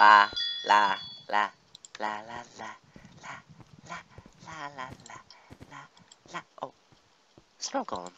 la la la la la la la la la la la la la oh snow golem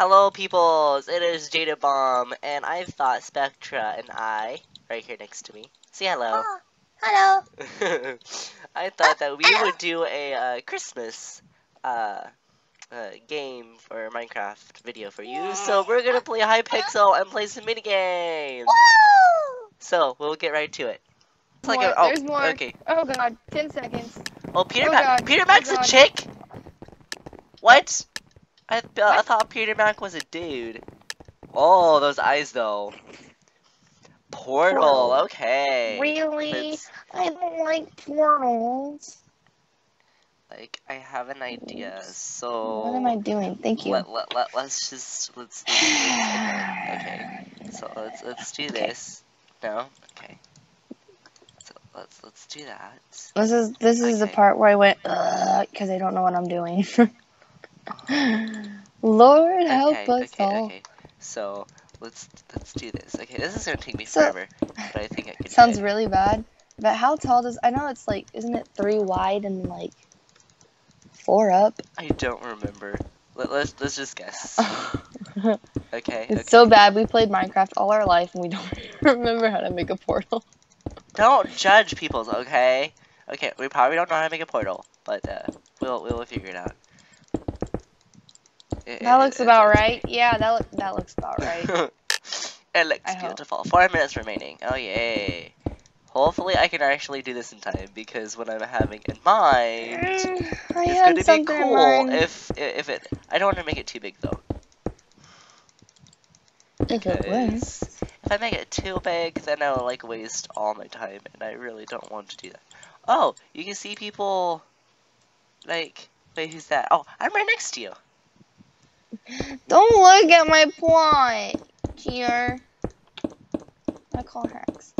Hello peoples, it is JayDaBomb, and I've thought Spectra and I, right here next to me, say hello. Oh, hello. I thought that we would do a uh, Christmas uh, uh, game for Minecraft video for you, so we're gonna play Hypixel and play some mini games. Woo! So we'll get right to it. It's like More, a, oh, there's more. okay. Oh god, 10 seconds. Oh, Peter Oh, Mac. God. Peter Oh, Mac's a chick. What? I I thought Peter Mac was a dude. Oh, those eyes though. Portal. Portal. Okay. Really? I don't like portals. like I have an idea. So. What am I doing? Thank you. Let, let, let, let's just let's, okay, okay. So let's let's do Okay. this. No. Okay. So let's let's do that. This is this is the part where I went because I don't know what I'm doing. Lord help okay, us okay, all. okay. So let's let's do this. Okay, this is gonna take me So- forever, but I think I can. do Sounds really bad. But how tall does I know it's like isn't it three wide and like four up? I don't remember. Let, let's let's just guess. it's Okay. okay. so bad. We played Minecraft all our life and we don't remember how to make a portal. Don't judge people's. Okay. Okay. We probably don't know how to make a portal, but uh, we'll we'll figure it out. That looks about right. Yeah, that look, that looks about right. it looks I hope. beautiful. Four minutes remaining. Oh yay! Hopefully I can actually do this in time because what I'm having in mind Mm, I is going to be cool. If if it, I don't want to make it too big though. If it was. Because if I make it too big, then I'll like waste all my time, and I really don't want to do that. Oh, you can see people. Like, wait, who's that? Oh, I'm right next to you. Don't look at my plot here. I call hacks.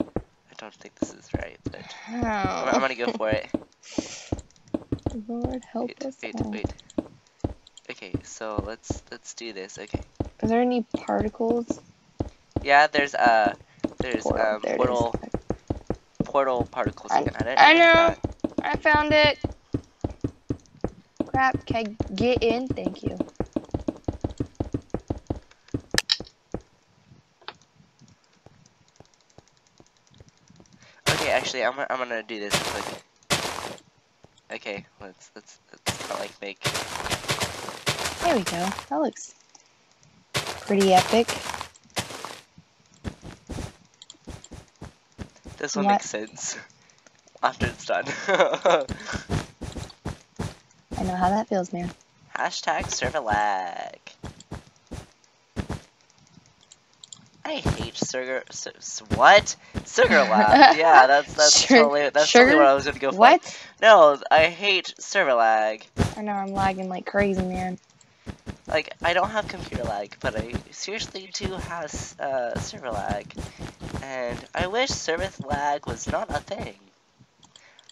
I don't think this is right, but I'm, Oh. I'm gonna go for it. Lord help Wait, us wait, all. wait. Okay, so let's let's do this. Okay. Are there any particles? Yeah, there's uh, there's Portal, um there portal portal particles. I- I know. I found it. Crap, can I get in? Thank you. Okay, actually, I'm gonna- I'm gonna do this quick. Okay, let's let's let's kinda like make. There we go. That looks pretty epic. This one What? makes sense after it's done. I know how that feels, man. Hashtag server lag. I hate sugar. Su- what? Sugar lag. Yeah, that's that's Sugar- totally that's totally what I was gonna go for. What? No, I hate server lag. I know I'm lagging like crazy, man. Like I don't have computer lag, but I seriously do have uh, server lag, and I wish service lag was not a thing.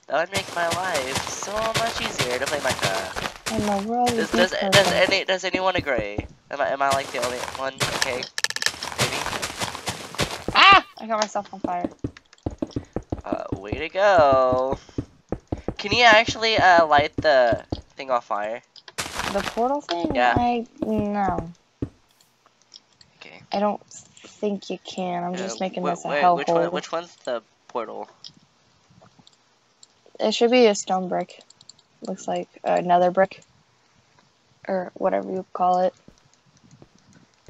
That would make my life so much easier to play Minecraft. And the world Does does, does any does anyone agree? Am I am I like the only one? Okay, maybe. Ah! I got myself on fire. Uh, way to go. Can you actually uh light the thing on fire? The portal thing? Yeah. I no. Okay. I don't think you can. I'm just Uh, making wh- this a wait, hellhole. which one? Which one's the portal? It should be a stone brick. Looks like another brick. Or whatever you call it.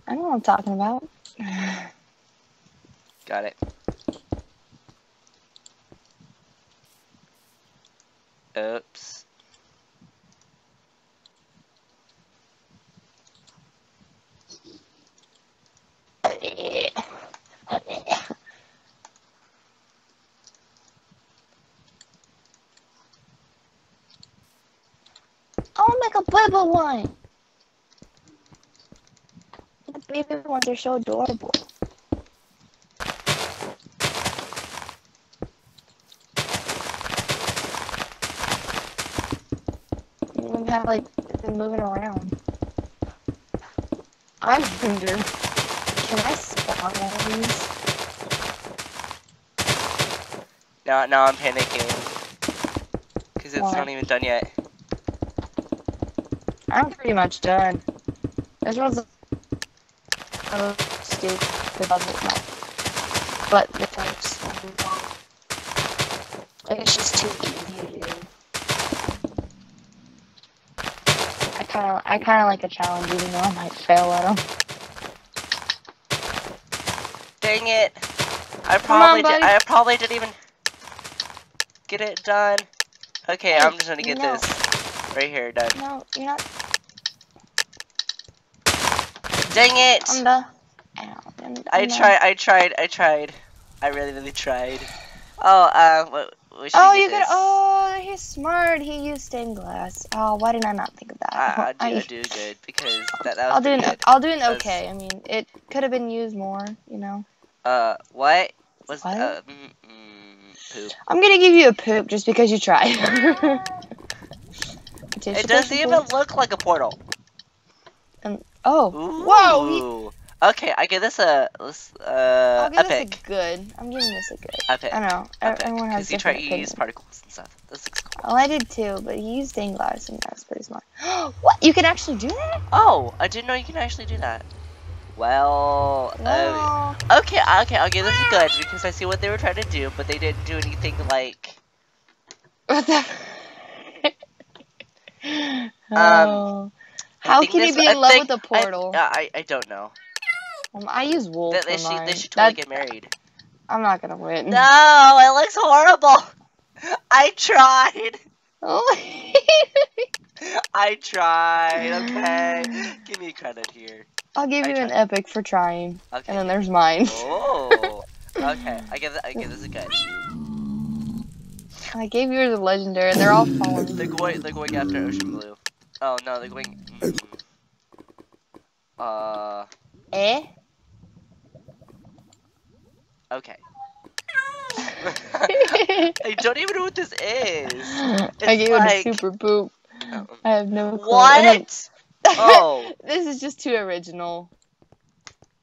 I don't know what I'm talking about. Got it. Oops. To a bubble one. baby ones are so adorable. We have like been moving around. I wonder, can I spawn of these? Now, now I'm panicking. Because it's Why? not even done yet. I'm pretty much done. This one's a little stupid puzzle, no. but the types. Like it's just too easy to do. I kind of, I kind of like a challenge, even though I might fail at them. Dang it! I Come on, probably did, I probably didn't even get it done. Okay, I'm just gonna get no. this right here done. No, you're not. Dang it! The. I tried. I tried. I tried. I really, really tried. Oh, uh, what? what Oh, you could. Oh, he's smart. He used stained glass. Oh, why did I not think of that? I, I do. I do good because that, that was I'll do an good. I'll do an That's- okay. I mean, it could have been used more, you know. Uh, what was What? uh mm, mm, poop? I'm gonna give you a poop just because you tried. It doesn't even look like a portal. Oh, Ooh. whoa! He, Okay, I give this a let's, uh I'll give epic. this a good. I'm giving this a good. Epic. I know. Epic. Everyone has Because you try different you use particles and stuff. This looks cool. Oh, I did too, but he used stained glass, and that's pretty smart. what? You can actually do that? Oh, I didn't know you can actually do that. Well, uh, Wow. okay, okay, I'll give this a good because I see what they were trying to do, but they didn't do anything like. What the? oh. How can he this- be I in love think- with a portal? I, I, I don't know. Um, I use wool They, they should they should totally get married. I'm not gonna win. No, it looks horrible. I tried. Oh. I tried. Okay, give me credit here. I'll give I you an epic for trying, Okay. and then there's mine. Oh. Okay, I give I give this a good. I gave yours a legendary, and they're all falling. They're going they're going after Ocean Blue. Oh no, they're going. uh. Eh? Okay. I don't even know what this is. I gave like- it a super poop. Um, I have no clue. What? Oh. this is just too original.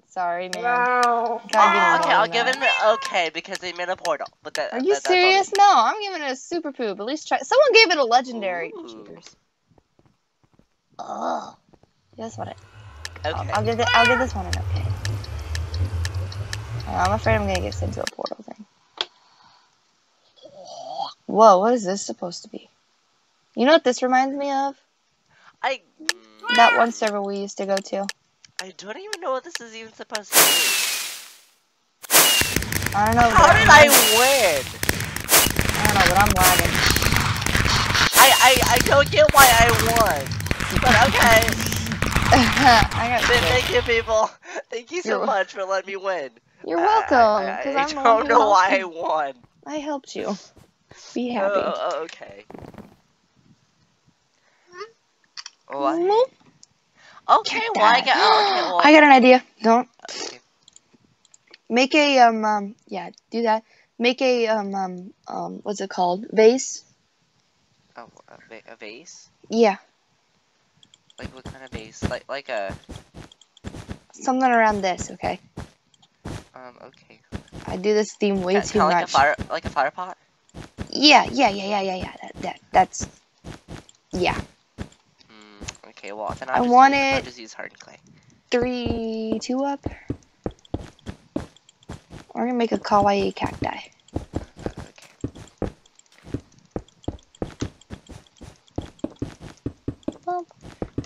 Sorry, man. Oh, Gotta give it okay, I'll give that. it an okay because they made a portal. But that. Are you that- that's all serious? No, I'm giving it a super poop. At least try. Someone gave it a legendary. Ooh. Cheaters. Oh. That's what I. I'll, Okay. I'll give it. I'll give this one an okay. I'm afraid I'm gonna get sent to a portal thing. Whoa, what is this supposed to be? You know what this reminds me of? I. That one server we used to go to. I don't even know what this is even supposed to be. I don't know. How did I win? I don't know, but I'm lagging. I, I, I don't get why I won. But okay. I got Th- Thank you, people. Thank you so You're- much for letting me win. You're I- welcome. I, I, one don't know why I won. I helped you. Be happy. Oh, oh, okay. What? Nope. Okay, well I got. Oh, okay, well. I got an idea. Don't okay. make a um um yeah do that. Make a um um um what's it called vase? Oh, a, va- a vase? Yeah, Like what kind of vase? Like like a something around this. Okay, um. Okay. I do this theme way Ki- too kinda like a much. fire like a fire pot. Yeah, yeah, yeah, yeah, yeah, yeah. That that that's yeah. Mm, okay. Well then I I'll just want use, I'll it- just use hardened clay. Three, two up. We're gonna make a kawaii cacti. Okay. Well,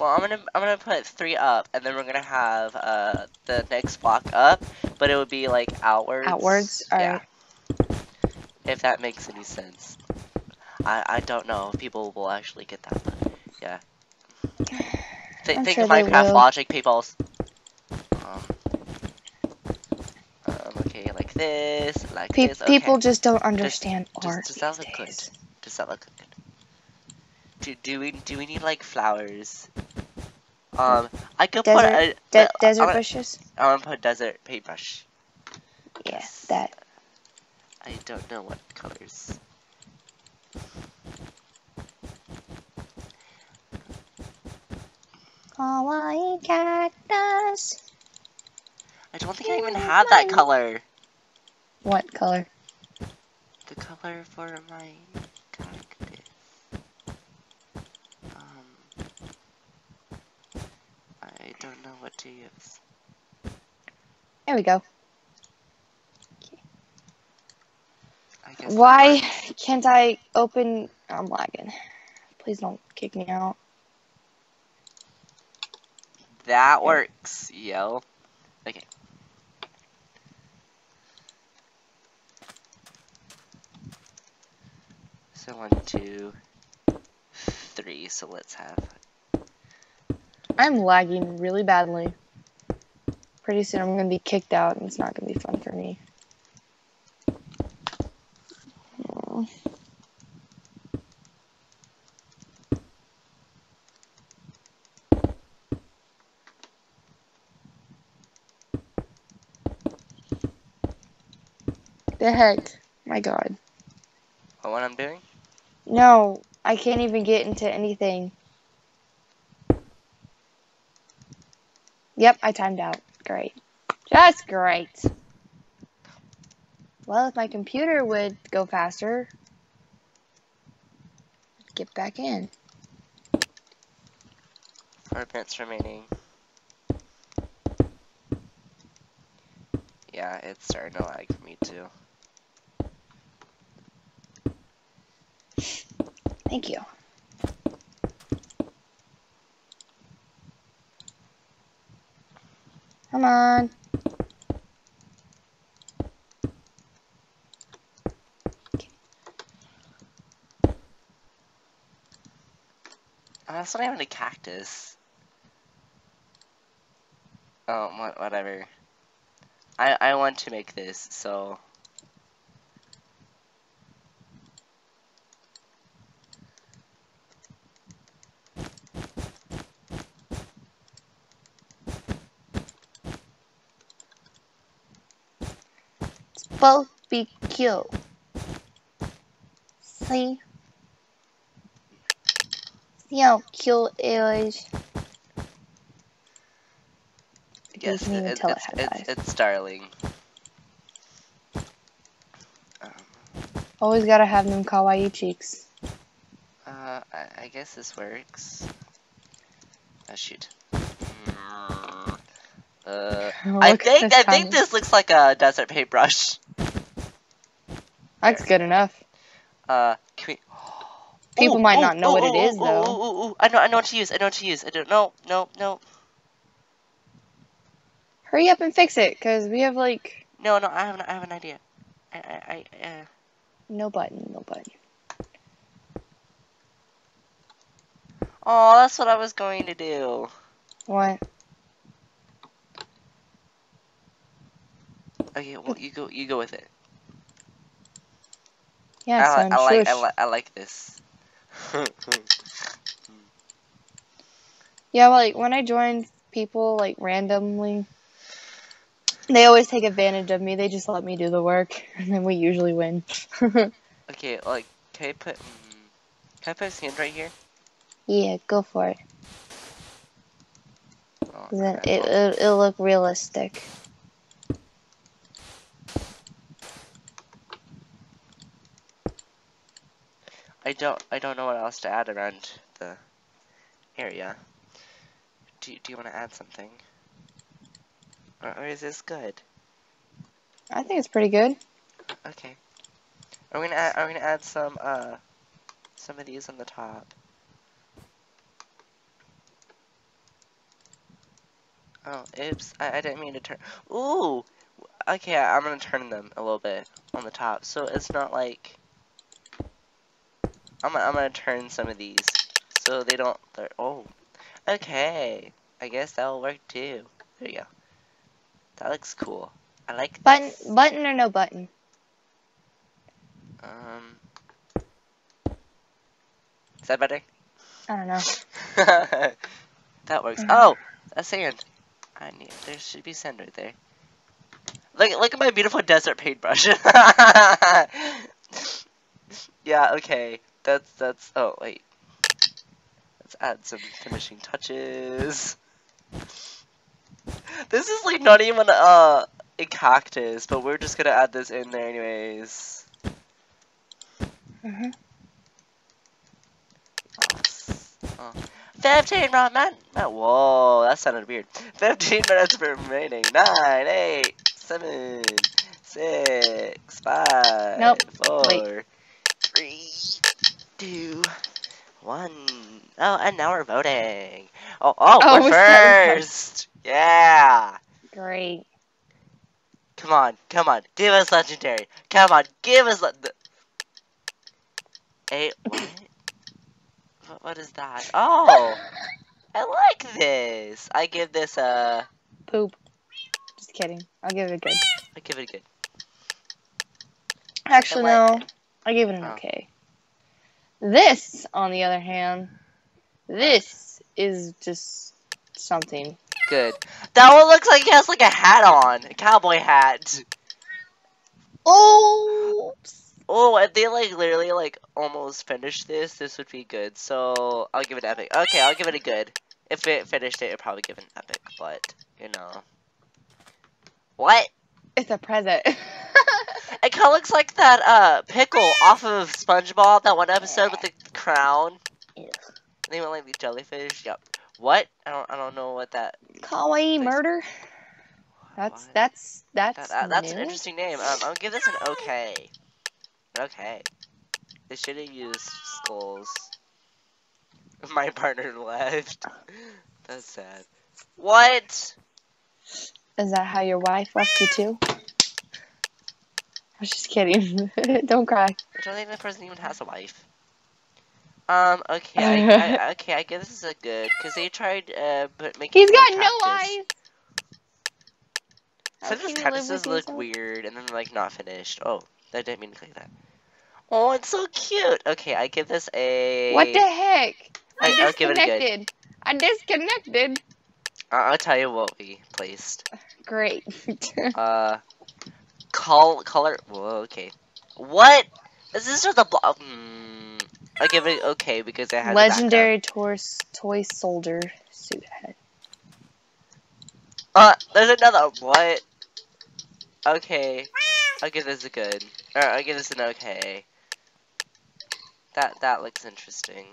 Well, I'm gonna I'm gonna put three up, and then we're gonna have uh the next block up, but it would be like outwards. Outwards? Yeah. Alright. If that makes any sense. I I don't know if people will actually get that, but yeah. Th- I'm think sure of Minecraft logic, people. Um, um, okay, like this, like Pe- this. Okay. People just don't understand does- art does that these look good? days. Does that look good? Do do we do we need like flowers? Um, I could put Desert- a, De- desert I wanna, bushes. I want to put desert paintbrush. Yeah, that. I don't know what colors. Hawaii cactus. I don't think I even have that color. What color? The color for my cactus. Um, I don't know what to use. There we go. I guess Why can't I open? I'm lagging. Please don't kick me out. That works, yo. Okay. So one, two, three. So let's have. I'm lagging really badly. Pretty soon I'm gonna be kicked out and it's not gonna be fun for me. Oh. The heck? My god. Oh, what one I'm doing? No, I can't even get into anything. Yep, I timed out. Great. Just great. Well, if my computer would go faster, get back in. Four minutes remaining. Yeah, it's starting to lag for me too. Thank you. Come on. Oh, that's not even a cactus. Oh, what, whatever. I I want to make this, so both be cute. See? See how cute it is? can even it, it it's, it's, it's darling. Um, Always gotta have them kawaii cheeks. uh, I, I guess this works. Oh shoot. Mm, Uh, I think I think this looks like a desert paintbrush. That's good enough. Uh, can we? People Ooh, might ooh, not know ooh, what it is, ooh, though. Ooh, ooh, ooh. I know, I know what to use. I know what to use. I don't. No, no, no, Hurry up and fix it, cause we have like no, no. I have, an, I have an idea. I, I, I uh, no button, no button. Oh, that's what I was going to do. What? Okay, well, you go, you go with it. Yeah, I, I like, I, shush. li- I like this. Yeah, like when I join people like randomly, they always take advantage of me. They just let me do the work, and then we usually win. okay, like, can I put, mm, can I put his hand right here? yeah, go for it. Oh, Then it, it it'll look realistic. I don't, I don't know what else to add around the area. Do, you- do you want to add something? Or, or is this good? I think it's pretty good. Okay. Are we gonna add, are we gonna add some uh some of these on the top? Oh, oops! I, I didn't mean to turn. Ooh. Okay, I'm gonna turn them a little bit on the top, so it's not like. I'm gonna, I'm gonna turn some of these so they don't. they're- Oh. Okay. I guess that'll work too. There you go. That looks cool. I like Button, this. button or no button? Um. Is that better? I don't know. That works. Mhm. Oh, a sand. I need. There should be sand right there. Look, look at my beautiful desert paintbrush. yeah. Okay. That's that's. Oh wait. Let's add some finishing touches. This is like not even uh, a cactus, but we're just gonna add this in there anyways. Mhm. Oh. 15 more minutes. Whoa, that sounded weird. 15 minutes remaining. 9, 8, 7, 6, 5, Nope, 4, wait. 3, 2, 1. Oh, and now we're voting. Oh, oh, Oh, we're we're first. Yeah. Great. Come on, come on. Give us legendary. Come on, give us le-? What- What is that? Oh, I like this. I give this a. Poop. Just kidding. I'll give it a good. I give it a good. Actually, no. I gave it an Oh. okay. This, on the other hand, this is just something. Good. That one looks like he has like a hat on, a cowboy hat. Oh. Oh, if they like literally like almost finished this, this would be good. So I'll give it epic. Okay, I'll give it a good. If it finished it, it'd probably give an epic. But you know, what? It's a present. It kind of looks like that uh pickle off of SpongeBob, that one episode with the crown. Ugh. They went like the jellyfish. Yep. What? I don't. I don't know what that. Kawaii murder. That's that's that's That, that- that's an interesting name. Um, I'll give this an okay. Okay. They should have used skulls. My partner left. That's sad. What? Is that how your wife left you too? I was just kidding. Don't cry. I don't think that person even has a wife. Um. Okay. I, I, okay. I guess this is a good because they tried uh but making. He's got no eyes. Some of you cactuses look yourself? weird and then like not finished. Oh, I didn't mean to click that. Oh, it's so cute. Okay, I give this a. What the heck? I, I- I'll give it a good. disconnected. I disconnected. I- I'll tell you what we placed. Great. Uh, col color. Whoa, okay. What? Is this just a block? Mm, I give it okay because it has. Legendary Taurus toy soldier suit head. Uh, there's another. What? Okay, I'll give this a good. Or I'll give this an okay. That that looks interesting.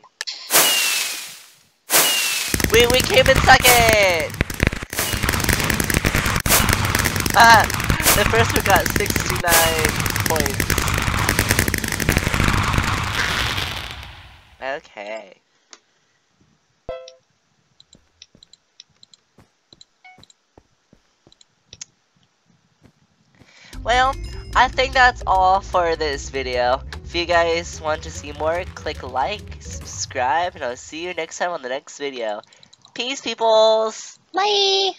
We we came in second. Ah, the first we got 69 points. Okay. Well, I think that's all for this video. If you guys want to see more, click like, subscribe, and I'll see you next time on the next video. Peace, peoples! Bye.